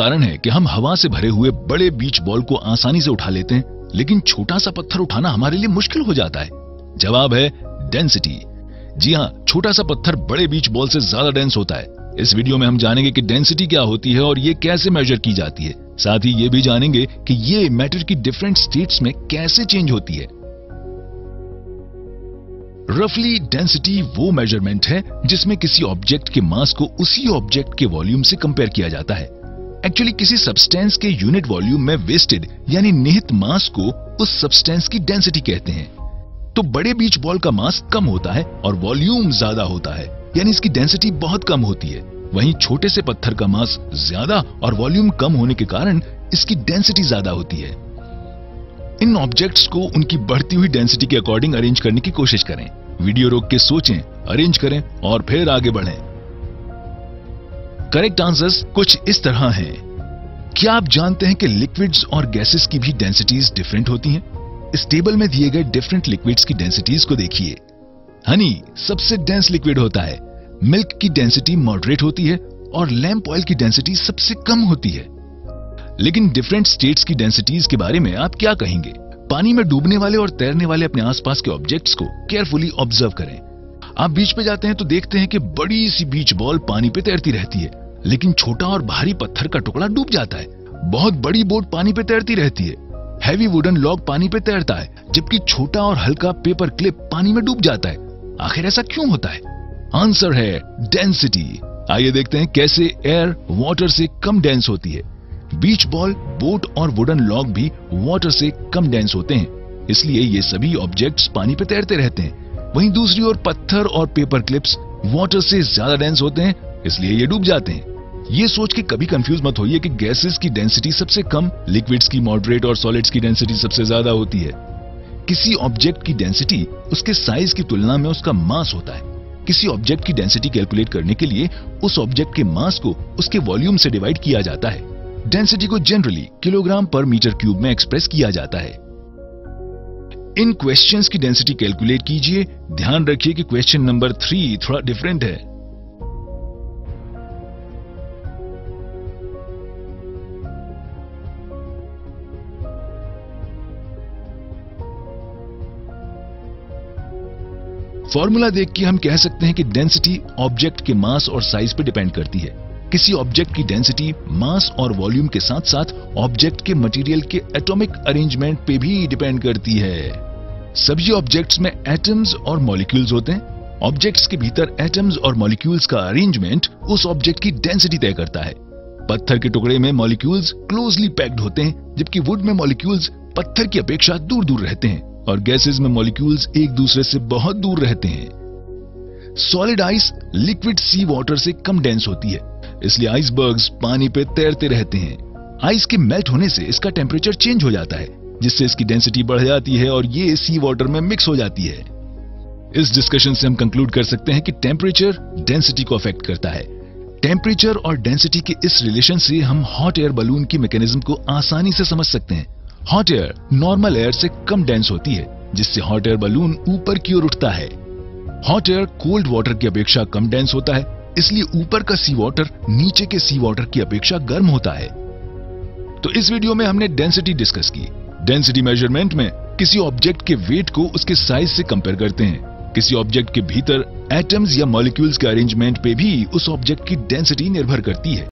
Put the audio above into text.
कारण है कि हम हवा से भरे हुए बड़े बीच बॉल को आसानी से उठा लेते हैं, लेकिन छोटा सा पत्थर उठाना हमारे लिए मुश्किल हो जाता है। जवाब है डेंसिटी जी हाँ छोटा सा पत्थर बड़े बीच बॉल से ज़्यादा डेंस होता है। इस वीडियो में हम जानेंगे कि डेंसिटी क्या होती है और ये कैसे मेजर की जाती है। साथ ही ये भी जानेंगे कि ये मैटर की डिफरेंट स्टेट्स में कैसे चेंज होती है। रफली डेंसिटी वो मेज़रमेंट है जिसमें किसी ऑब्जेक्ट के मास को उसी ऑब्जेक्ट के वॉल्यूम से कंपेयर किया जाता है। एक्चुअली किसी सब्सटेंस के यूनिट वॉल्यूम में वेस्टेड यानी निहित मास को उस सब्सटेंस की डेंसिटी कहते हैं। तो बड़े बीच बॉल का मास कम होता है और वॉल्यूम ज़्यादा होता है, यानी इसकी डेंसिटी बहुत कम होती है। वहीं छोटे से पत्थर का मास ज़्यादा और वॉल्यूम कम होने के कारण इसकी डेंसिटी ज़्यादा होती है। इन ऑब्जेक्ट्स को उनकी बढ़ती हुई डेंसिटी के अकॉर्डिंग अरेंज करने की कोशिश करें। वीडियो रोक के सोचें अरेंज करें और फिर आगे बढ़ें। करेक्ट आंसर्स कुछ इस तरह हैं। क्या आप जानते हैं कि लिक्विड्स और गैसेस की भी डेंसिटीज डिफरेंट होती हैं? इस टेबल में दिए गए डिफरेंट लिक्विड्स की डेंसिटीज को देखिए। हनी, सबसे डेंस लिक्विड होता है। मिल्क की डेंसिटी मॉडरेट होती है और लैंप ऑयल की डेंसिटी सबसे कम होती है। लेकिन डिफरेंट स्टेट्स की डेंसिटीज के बारे में आप क्या कहेंगे? पानी में डूबने वाले और तैरने वाले अपने आसपास के ऑब्जेक्ट्स को केयरफुली ऑब्ज़र्व करें। आप बीच पे जाते हैं तो देखते हैं कि बड़ी सी बीच बॉल पानी पे तैरती रहती है। लेकिन छोटा और भारी पत्थर का टुकड़ा डूब जाता है। बहुत बड़ी बोट पानी पे तैरती रहती है। हैवी वुडन लॉग पानी पे तैरता है, जबकि छोटा और हल्का पेपर क्लिप पानी में डूब जाता है। आखिर ऐसा क्यों होता है? आंसर है डेंसिटी आइए देखते हैं कैसे एयर वाटर से कम डेंस होती है। बीच बॉल बोट और वुडन लॉग भी वाटर से कम डेंस होते हैं। इसलिए ये सभी ऑब्जेक्ट्स पानी पे तैरते रहते हैं। वहीं दूसरी ओर पत्थर और पेपर क्लिप्स वाटर से ज़्यादा डेंस होते हैं, इसलिए ये डूब जाते हैं। ये सोच के कभी कंफ्यूज मत होइए कि गैसेस की डेंसिटी सबसे कम लिक्विड्स की मॉडरेट और सॉलिड्स की डेंसिटी सबसे ज़्यादा होती है। किसी ऑब्जेक्ट की डेंसिटी उसके साइज़ की तुलना में उसका मास होता है। किसी ऑब्जेक्ट की डेंसिटी कैलकुलेट करने के लिए उस ऑब्जेक्ट के मास को उसके वॉल्यूम से डिवाइड किया जाता है। डेंसिटी को जनरली किलोग्राम पर मीटर क्यूब में एक्सप्रेस किया जाता है। इन क्वेश्चंस की डेंसिटी कैलकुलेट कीजिए। ध्यान रखिए कि क्वेश्चन नंबर थ्री थोड़ा डिफरेंट है। फॉर्मूला देख के हम कह सकते हैं कि डेंसिटी ऑब्जेक्ट के मास और साइज़ पर डिपेंड करती है। किसी ऑब्जेक्ट की डेंसिटी मास और वॉल्यूम के साथ साथ ऑब्जेक्ट के मटेरियल के एटॉमिक अरेंजमेंट पे भी डिपेंड करती है। सभी ऑब्जेक्ट्स में एटम्स और मॉलिक्यूल्स होते हैं। ऑब्जेक्ट्स के भीतर एटम्स और मॉलिक्यूल्स का अरेंजमेंट उस ऑब्जेक्ट की डेंसिटी तय करता है। पत्थर के टुकड़े में मॉलिक्यूल्स क्लोजली पैक्ड होते हैं, जबकि वुड में मॉलिक्यूल्स पत्थर की अपेक्षा दूर दूर रहते हैं। और गैसेस में मॉलिक्यूल्स एक दूसरे से बहुत दूर रहते हैं। सॉलिड आइस लिक्विड सी वाटर से कम डेंस होती है, इसलिए आइसबर्ग्स पानी पे तैरते रहते हैं। आइस के मेल्ट होने से इसका टेम्परेचर चेंज हो जाता है, जिससे इसकी डेंसिटी बढ़ जाती है और ये सी वाटर में मिक्स हो जाती है। इस डिस्कशन से हम कंक्लूड कर सकते हैं कि टेम्परेचर डेंसिटी को अफेक्ट करता है। टेम्परेचर और डेंसिटी के इस रिलेशन से हम हॉट एयर बलून की मैकेनिज्म को आसानी से समझ सकते हैं। हॉट एयर नॉर्मल एयर से कम डेंस होती है, जिससे हॉट एयर बलून ऊपर की ओर उठता है। हॉट एयर कोल्ड वाटर की अपेक्षा कम डेंस होता है, इसलिए ऊपर का सी वाटर नीचे के सी वाटर की अपेक्षा गर्म होता है। तो इस वीडियो में हमने डेंसिटी डिस्कस की। डेंसिटी मेज़रमेंट में किसी ऑब्जेक्ट के वेट को उसके साइज़ से कंपेयर करते हैं। किसी ऑब्जेक्ट के भीतर एटम्स या मॉलिक्यूल्स के अरेंजमेंट पे भी उस ऑब्जेक्ट की डेंसिटी निर्भर करती है।